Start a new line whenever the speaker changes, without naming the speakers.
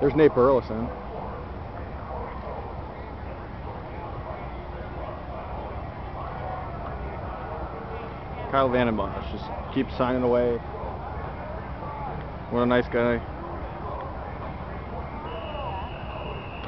There's Nate Burleson. Kyle Van Vandenbosch just keeps signing away. What a nice guy.